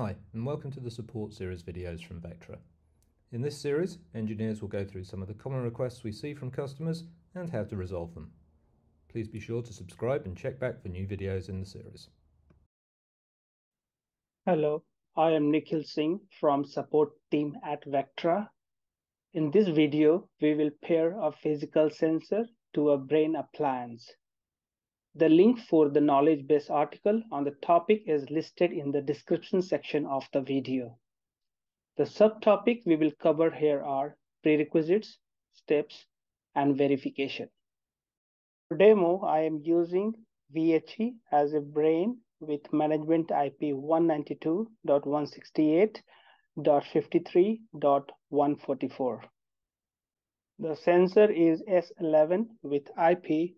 Hi, and welcome to the support series videos from Vectra. In this series, engineers will go through some of the common requests we see from customers and how to resolve them. Please be sure to subscribe and check back for new videos in the series. Hello, I am Nikhil Singh from support team at Vectra. In this video, we will pair a physical sensor to a brain appliance. The link for the knowledge base article on the topic is listed in the description section of the video. The subtopic we will cover here are prerequisites, steps, and verification. For demo, I am using VHE as a brain with management IP 192.168.53.144. The sensor is S11 with IP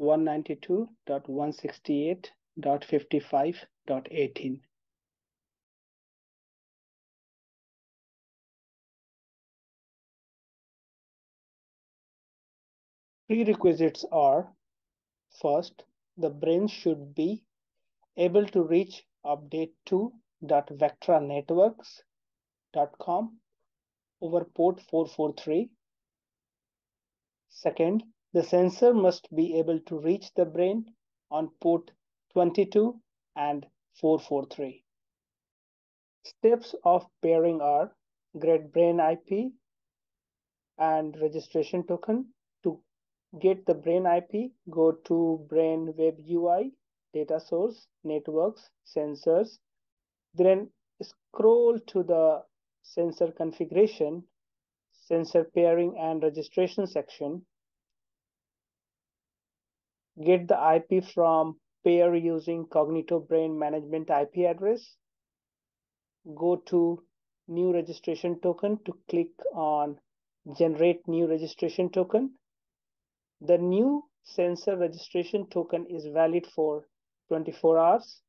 192.168.55.18. Prerequisites are first, the brain should be able to reach update to.vectranetworks.com over port 443. Second, the sensor must be able to reach the brain on port 22 and 443. Steps of pairing are get brain IP and registration token. To get the brain IP, go to brain web UI, data source, networks, sensors. Then scroll to the sensor configuration, sensor pairing and registration section get the IP from pair using Cognito Brain Management IP address. Go to new registration token to click on generate new registration token. The new sensor registration token is valid for 24 hours.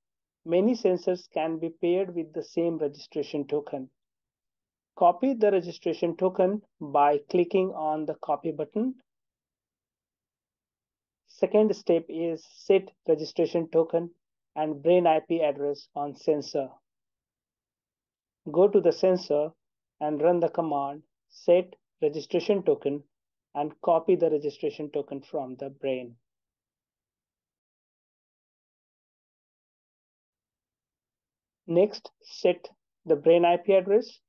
Many sensors can be paired with the same registration token. Copy the registration token by clicking on the copy button Second step is set registration token and brain IP address on sensor. Go to the sensor and run the command set registration token and copy the registration token from the brain. Next, set the brain IP address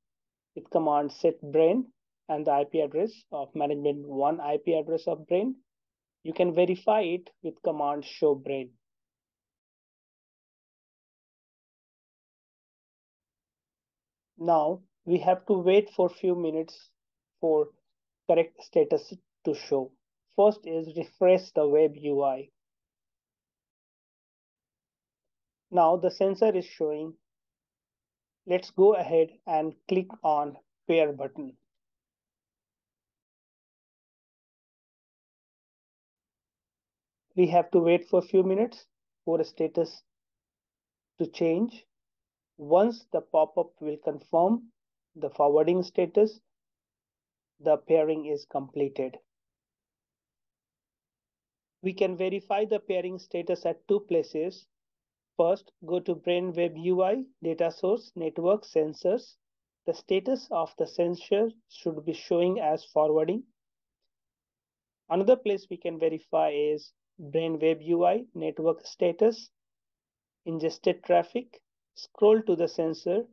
with command set brain and the IP address of management one IP address of brain you can verify it with command show brain. Now we have to wait for few minutes for correct status to show. First is refresh the web UI. Now the sensor is showing. Let's go ahead and click on pair button. We have to wait for a few minutes for a status to change. Once the pop-up will confirm the forwarding status, the pairing is completed. We can verify the pairing status at two places. First, go to BrainWeb UI, data source, network, sensors. The status of the sensor should be showing as forwarding. Another place we can verify is Brain Web UI, network status, ingested traffic, scroll to the sensor.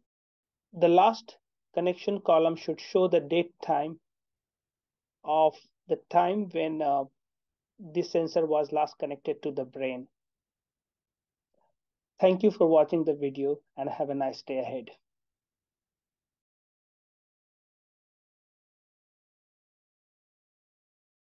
The last connection column should show the date time of the time when uh, this sensor was last connected to the brain. Thank you for watching the video and have a nice day ahead.